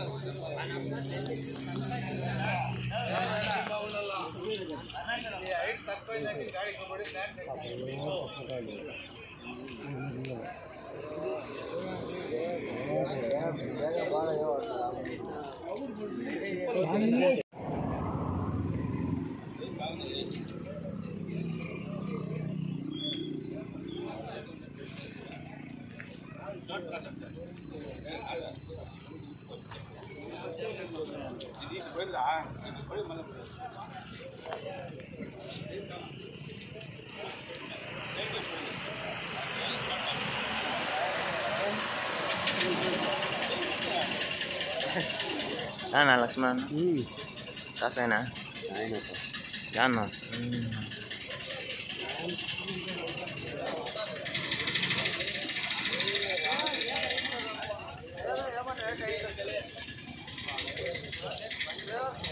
Gracias. Ah, Ana laksman, Kafe hmm. na. Ana. Yeah,